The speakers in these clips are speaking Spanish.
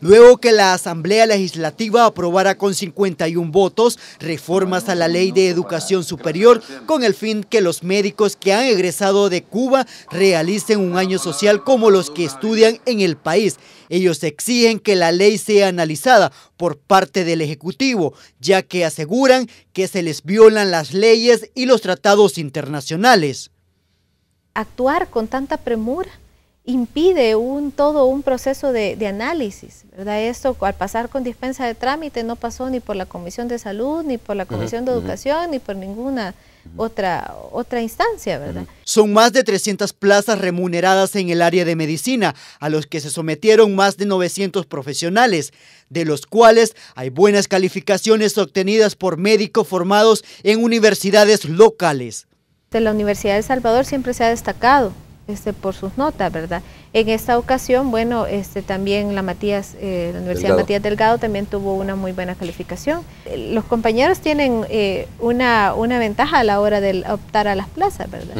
luego que la Asamblea Legislativa aprobara con 51 votos reformas a la Ley de Educación Superior con el fin que los médicos que han egresado de Cuba realicen un año social como los que estudian en el país. Ellos exigen que la ley sea analizada por parte del Ejecutivo, ya que aseguran que se les violan las leyes y los tratados internacionales. Actuar con tanta premura impide un, todo un proceso de, análisis, ¿verdad? Esto al pasar con dispensa de trámite no pasó ni por la Comisión de Salud, ni por la Comisión de Educación, ni por ninguna otra, otra instancia, ¿verdad? Son más de 300 plazas remuneradas en el área de medicina, a los que se sometieron más de 900 profesionales, de los cuales hay buenas calificaciones obtenidas por médicos formados en universidades locales. De la Universidad de El Salvador siempre se ha destacado este, por sus notas, ¿verdad? En esta ocasión, bueno, este, también la Matías, eh, la Universidad Matías Delgado también tuvo una muy buena calificación. Los compañeros tienen eh, una, una ventaja a la hora de optar a las plazas, ¿verdad?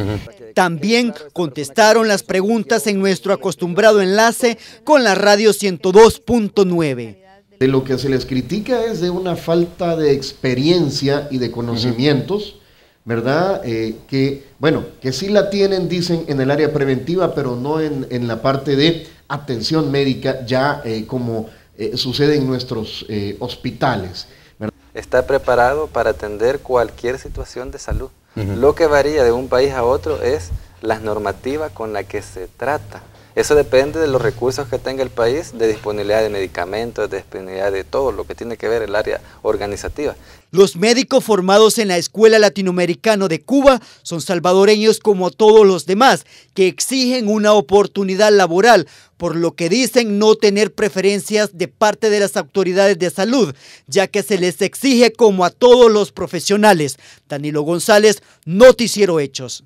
También contestaron las preguntas en nuestro acostumbrado enlace con la radio 102.9. De lo que se les critica es de una falta de experiencia y de conocimientos. ¿Verdad? Eh, que, bueno, que sí la tienen, dicen, en el área preventiva, pero no en, en la parte de atención médica, ya eh, como eh, sucede en nuestros hospitales. Está preparado para atender cualquier situación de salud. Lo que varía de un país a otro es las normativas con las que se trata. Eso depende de los recursos que tenga el país, de disponibilidad de medicamentos, de disponibilidad de todo lo que tiene que ver el área organizativa. Los médicos formados en la Escuela Latinoamericana de Cuba son salvadoreños como todos los demás, que exigen una oportunidad laboral, por lo que dicen no tener preferencias de parte de las autoridades de salud, ya que se les exige como a todos los profesionales. Danilo González, Noticiero Hechos.